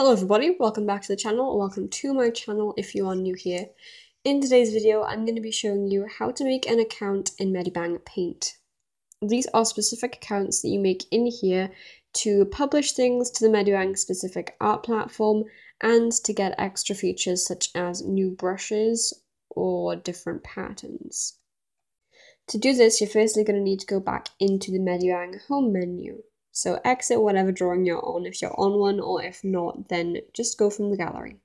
Hello everybody, welcome back to the channel, welcome to my channel if you are new here. In today's video, I'm going to be showing you how to make an account in Medibang Paint. These are specific accounts that you make in here to publish things to the Medibang specific art platform and to get extra features such as new brushes or different patterns. To do this, you're firstly going to need to go back into the Medibang home menu. So exit whatever drawing you're on if you're on one, or if not, then just go from the gallery.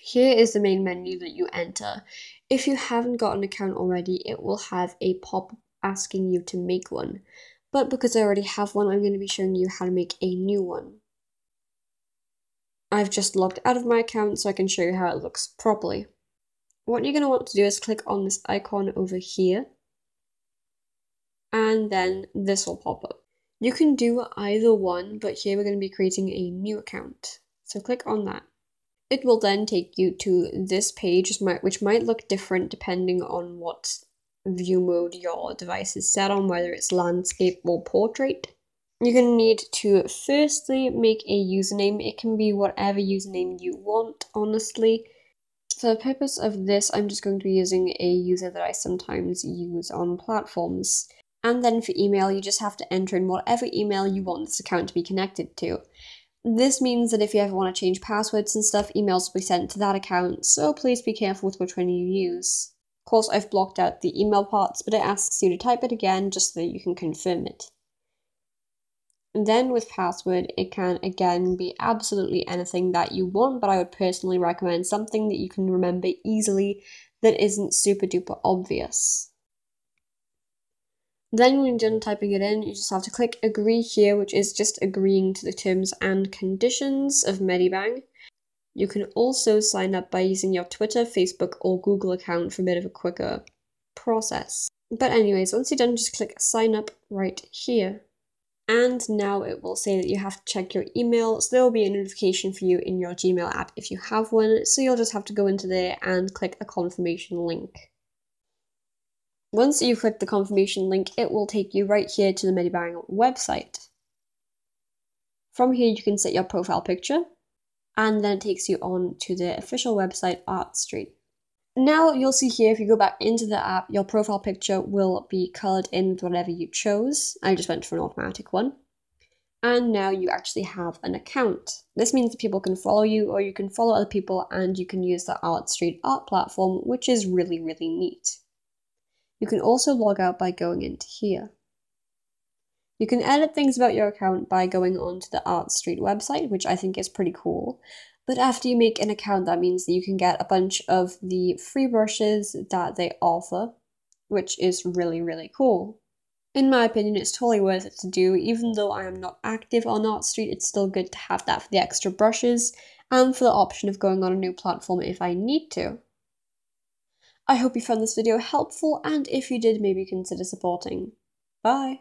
Here is the main menu that you enter. If you haven't got an account already, it will have a pop asking you to make one. But because I already have one, I'm going to be showing you how to make a new one. I've just logged out of my account so I can show you how it looks properly. What you're going to want to do is click on this icon over here, and then this will pop up. You can do either one, but here we're going to be creating a new account. So click on that. It will then take you to this page, which might look different depending on what view mode your device is set on, whether it's landscape or portrait. You're going to need to firstly make a username. It can be whatever username you want, honestly. For the purpose of this, I'm just going to be using a user that I sometimes use on platforms. And then for email, you just have to enter in whatever email you want this account to be connected to. This means that if you ever want to change passwords and stuff, emails will be sent to that account, so please be careful with which one you use. Of course, I've blocked out the email parts, but it asks you to type it again just so that you can confirm it. And then with password, it can again be absolutely anything that you want, but I would personally recommend something that you can remember easily that isn't super duper obvious. Then when you're done typing it in, you just have to click agree here, which is just agreeing to the terms and conditions of Medibang. You can also sign up by using your Twitter, Facebook, or Google account for a bit of a quicker process. But anyways, once you're done, just click sign up right here. And now it will say that you have to check your email, so there will be a notification for you in your Gmail app if you have one, so you'll just have to go into there and click the confirmation link. Once you click the confirmation link, it will take you right here to the Medibang website. From here, you can set your profile picture, and then it takes you on to the official website Artstreet. Now you'll see here, if you go back into the app, your profile picture will be colored in with whatever you chose. I just went for an automatic one. And now you actually have an account. This means that people can follow you or you can follow other people and you can use the Artstreet art platform, which is really, really neat. You can also log out by going into here. You can edit things about your account by going onto the Artstreet website, which I think is pretty cool. But after you make an account, that means that you can get a bunch of the free brushes that they offer, which is really, really cool. In my opinion, it's totally worth it to do. Even though I am not active on Artstreet, it's still good to have that for the extra brushes and for the option of going on a new platform if I need to. I hope you found this video helpful, and if you did, maybe consider supporting. Bye!